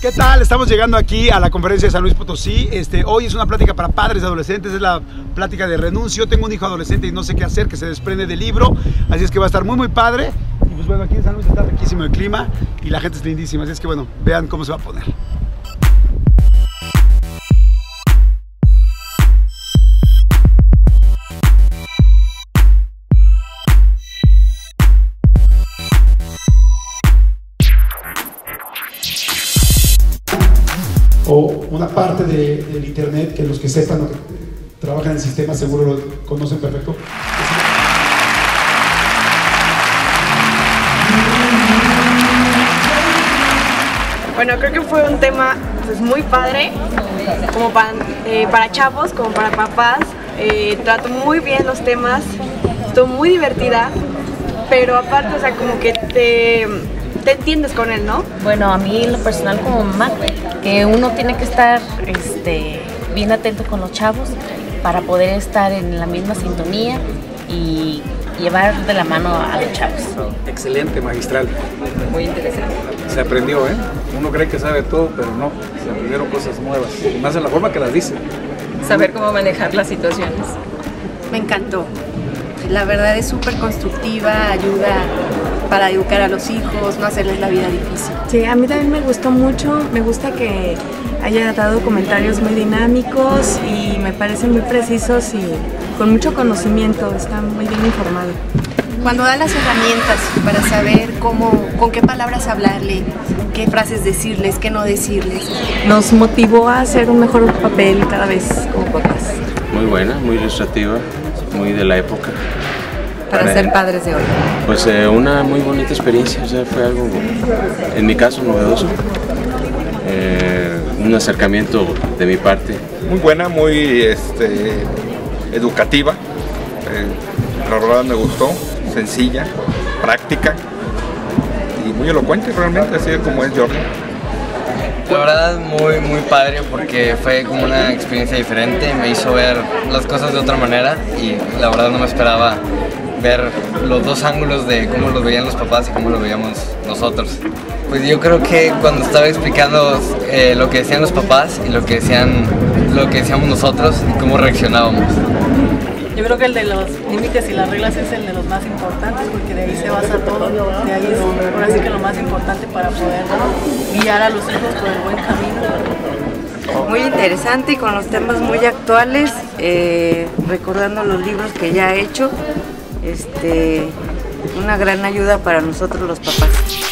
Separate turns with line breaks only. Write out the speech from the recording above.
¿Qué tal? Estamos llegando aquí a la conferencia de San Luis Potosí. Este, hoy es una plática para padres de adolescentes, es la plática de renuncio. Tengo un hijo adolescente y no sé qué hacer, que se desprende del libro. Así es que va a estar muy, muy padre. Y pues bueno, aquí en San Luis está riquísimo el clima y la gente es lindísima. Así es que bueno, vean cómo se va a poner. O una parte de, del internet que los que sepan o trabajan en el sistema seguro lo conocen perfecto.
Bueno, creo que fue un tema pues, muy padre, como para, eh, para chavos, como para papás. Eh, trató muy bien los temas, estuvo muy divertida, pero aparte, o sea, como que te, te entiendes con él, ¿no?
Bueno, a mí en lo personal como mamá, que uno tiene que estar este, bien atento con los chavos para poder estar en la misma sintonía y llevar de la mano a los chavos.
Excelente, magistral.
Muy interesante.
Se aprendió, ¿eh? Uno cree que sabe todo, pero no. Se aprendieron cosas nuevas. Y más en la forma que las dice.
Saber cómo manejar las situaciones.
Me encantó. La verdad es súper constructiva, ayuda para educar a los hijos, no hacerles la vida difícil.
Sí, a mí también me gustó mucho, me gusta que haya dado comentarios muy dinámicos y me parecen muy precisos y con mucho conocimiento, está muy bien informado.
Cuando da las herramientas para saber cómo, con qué palabras hablarle, qué frases decirles, qué no decirles.
Nos motivó a hacer un mejor papel cada vez como papás.
Muy buena, muy ilustrativa, muy de la época
para, ser padres de hoy?
Pues eh, una muy bonita experiencia, o sea, fue algo, en mi caso, novedoso. Eh, un acercamiento de mi parte.
Muy buena, muy este, educativa. Eh, la verdad me gustó, sencilla, práctica y muy elocuente realmente, así como es Jorge.
La verdad muy muy padre porque fue como una experiencia diferente, me hizo ver las cosas de otra manera y la verdad no me esperaba ver los dos ángulos de cómo lo veían los papás y cómo lo veíamos nosotros. Pues yo creo que cuando estaba explicando eh, lo que decían los papás y lo que decían lo que decíamos nosotros y cómo reaccionábamos.
Yo creo que el de los límites y las reglas es el de los más importantes porque de ahí se basa todo, de ahí es ahora sí que lo más importante para poder guiar a los hijos por el buen camino.
Muy interesante y con los temas muy actuales, eh, recordando los libros que ya he hecho, este, una gran ayuda para nosotros los papás.